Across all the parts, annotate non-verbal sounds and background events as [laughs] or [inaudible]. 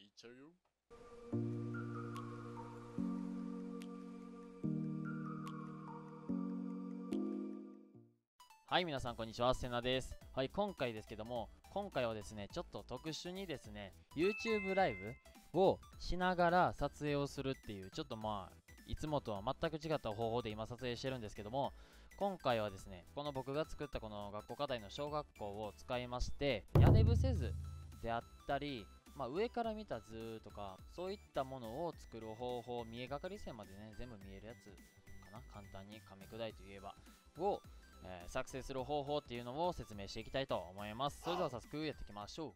いっちゃうよはい、皆さんこんにちは、せなです。はい、今回ですけども、今回はですね、ちょっと特殊にですね、YouTube ライブをしながら撮影をするっていう、ちょっとまあ、いつもとは全く違った方法で今撮影してるんですけども、今回はですね、この僕が作ったこの学校課題の小学校を使いまして、屋根伏せ図であったり、まあ、上から見た図とか、そういったものを作る方法、見えがかり線までね、全部見えるやつかな、簡単に噛み砕いて言えば、をえー作成する方法っていうのを説明していきたいと思います。それでは早速やっていきましょう。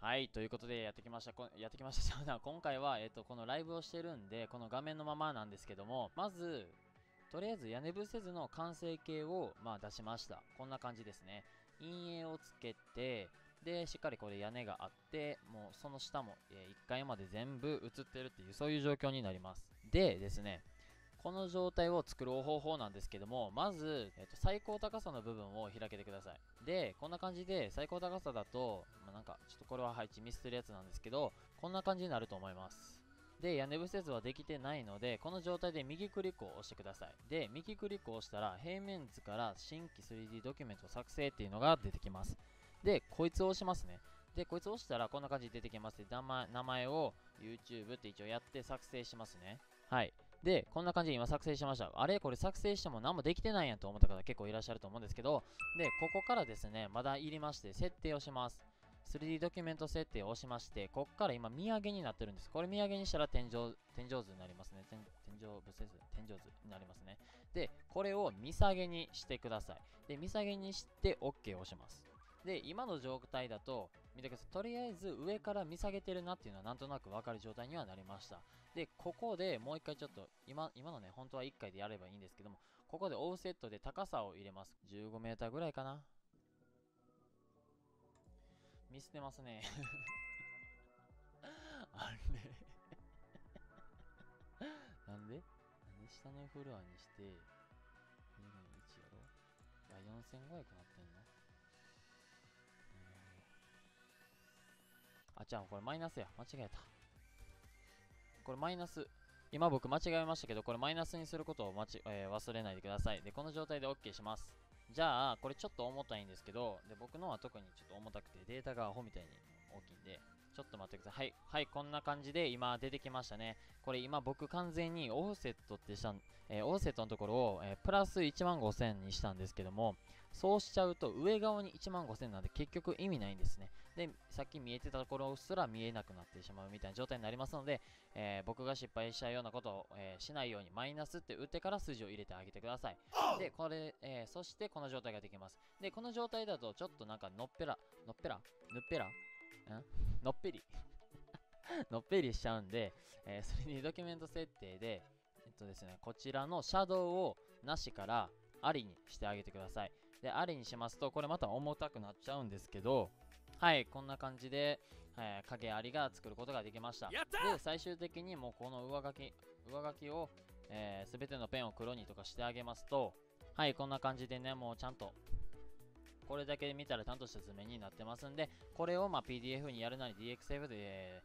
はい、ということでやってきました。こやってきました。[laughs] 今回は、えっとこのライブをしてるんで、この画面のままなんですけども、まず、とりあえず屋根伏せ図の完成形を、まあ、出しました。こんな感じですね。陰影をつけて、で、しっかりこれ屋根があって、もうその下も、え1階まで全部映ってるっていう、そういう状況になります。でですね、この状態を作る方法なんですけども、まず、えっと、最高高さの部分を開けてください。で、こんな感じで最高高さだと、まあ、なんか、ちょっとこれは配置ミスってるやつなんですけど、こんな感じになると思います。で、屋根伏せ図はできてないので、この状態で右クリックを押してください。で、右クリックを押したら、平面図から新規 3D ドキュメント作成っていうのが出てきます。で、こいつを押しますね。で、こいつを押したら、こんな感じで出てきます。で名前名前を YouTube って一応やって作成しますね。はい。で、こんな感じで今作成しました。あれ？これ作成しても何もできてないやんと思った方結構いらっしゃると思うんですけど、で、ここからですね、まだいりまして、設定をします。3D ドキュメント設定を押しまして、こっから今見上げになってるんです。これ見上げにしたら天井、天井図になりますね。天井物せず、天井図になりますね。で、これを見下げにしてください。で、見下げにして OK を押します。で、今の状態だと、見てください。とりあえず上から見下げてるなっていうのはなんとなくわかる状態にはなりました。で、ここでもう一回ちょっと、今今のね、本当は1回でやればいいんですけども、ここでオフセットで高さを入れます。15メーターぐらいかな。見捨てますね。[laughs] あれ [laughs] なんで？なんで下のフロアにして、2分1やろあ、4500なってんの？あ、じゃあこれマイナスや。間違えた。これマイナス。今僕間違えましたけど、これマイナスにすることを間ち、えー忘れないでください。で、この状態で OK します。じゃあ、これちょっと重たいんですけど、で、僕のは特にちょっと重たくて、データがアホみたいに大きいんで、っと待ってください。はい、はい、こんな感じで今出てきましたね。これ今僕完全にオフセットってした、えーオフセットのところを、えープラス1万5000にしたんですけども、そうしちゃうと上側に1万5000なんで結局意味ないんですね。で、さっき見えてたところすら見えなくなってしまうみたいな状態になりますので、えー僕が失敗したようなことを、えーしないようにマイナスって打ってから数字を入れてあげてください。で、これ、えーそしてこの状態ができます。で、この状態だとちょっとなんかのっぺら、のっぺらぬっぺら？ん？のっぺり [laughs] のっぺりしちゃうんで、えー 3D ドキュメント設定で、えっとですね、こちらのシャドウをなしからありにしてあげてください。で、ありにしますと、これまた重たくなっちゃうんですけど、はい、こんな感じで、えー影ありが作ることができました。やったで、最終的にもうこの上書き、上書きを、えー、全てのペンを黒にとかしてあげますと、はい、こんな感じでね、もうちゃんと、これだけ見たらちゃんとした図面になってますんで、これをまあ PDF にやるなり DXF で、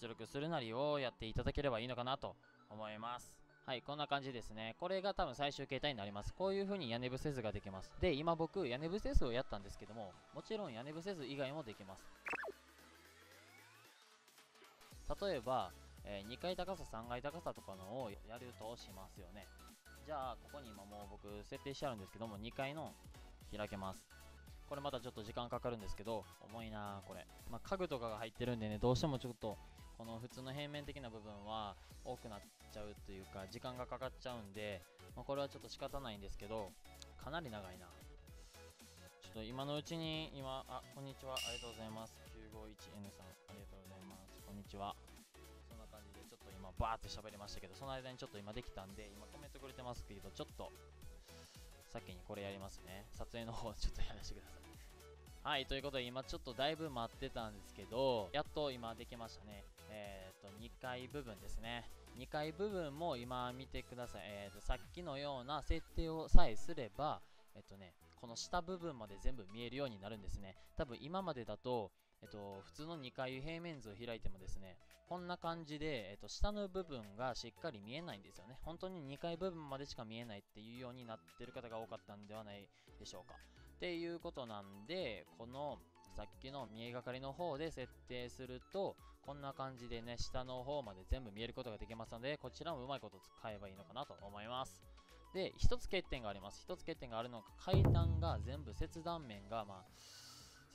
出力するなりをやっていただければいいのかなと思います。はい、こんな感じですね。これが多分最終形態になります。こういう風に屋根伏せ図ができます。で、今僕、屋根伏せ図をやったんですけども、もちろん屋根伏せ図以外もできます。例えば、え2階高さ、3階高さとかのをやるとしますよね。じゃあ、ここに今もう僕設定してあるんですけども、2階の開けます。これまたちょっと時間かかるんですけど、重いなーこれ。まあ、家具とかが入ってるんでね、どうしてもちょっと、この普通の平面的な部分は多くなっちゃうというか、時間がかかっちゃうんで、まあ、これはちょっと仕方ないんですけど、かなり長いな。ちょっと今のうちに、今、あ、こんにちは、ありがとうございます。951N さん、ありがとうございます。こんにちは。そんな感じで、ちょっと今、バーって喋りましたけど、その間にちょっと今できたんで、今コメントくれてますけど、ちょっと、先にこれやりますね。撮影の方、ちょっとやらせてください。はい、ということで今ちょっとだいぶ待ってたんですけど、やっと今できましたね。えっ、と、2階部分ですね。2階部分も今見てください。えっ、と、さっきのような設定をさえすれば、えっ、とね、この下部分まで全部見えるようになるんですね。多分今までだと、えっと、普通の2階平面図を開いてもですね、こんな感じで、えっと、下の部分がしっかり見えないんですよね。本当に2階部分までしか見えないっていうようになってる方が多かったんではないでしょうか。っていうことなんで、このさっきの見えがかりの方で設定すると、こんな感じでね、下の方まで全部見えることができますので、こちらもうまいこと使えばいいのかなと思います。で、一つ欠点があります。一つ欠点があるのが、階段が全部切断面が、まあ、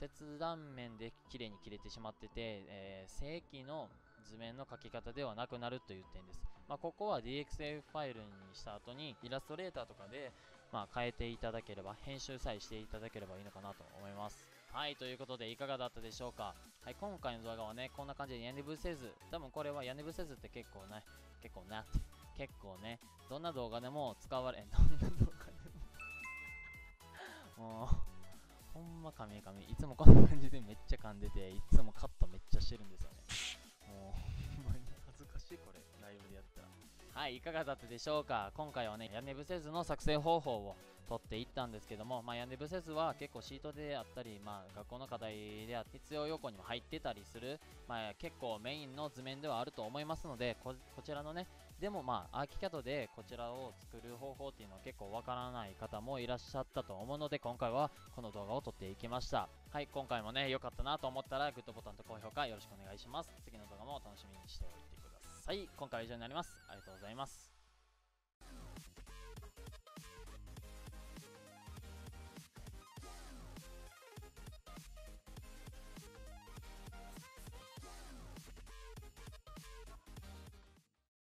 切断面で綺麗に切れてしまってて、えー、正規の図面の描き方ではなくなるという点です。まあ、ここは DXF ファイルにした後にイラストレーターとかで、まあ、変えていただければ、編集さえしていただければいいのかなと思います。はい、ということでいかがだったでしょうか？はい、今回の動画はね、こんな感じで屋根伏せず、多分これは屋根伏せずって結構ね、結構なって、結構ね、どんな動画でも使われ、[laughs] どんな動画でも [laughs] もう、ほんま噛み噛み。いつもこんな感じでめっちゃ噛んでて、いつもカットめっちゃしてるんですよね。もう、ほんまに恥ずかしいこれ、ライブでやったら。はい、いかがだったでしょうか？今回はね、屋根伏せ図の作成方法を取っていったんですけども、まあ、屋根伏せ図は結構シートであったり、まあ、学校の課題であって必要要項にも入ってたりする、まあ、結構メインの図面ではあると思いますので、こちらのね、でもまあ、アーキキャドでこちらを作る方法っていうのは結構わからない方もいらっしゃったと思うので、今回はこの動画を撮っていきました。はい、今回もね、良かったなと思ったら、グッドボタンと高評価よろしくお願いします。次の動画も楽しみにしておいてください。今回は以上になります。ありがとうございます。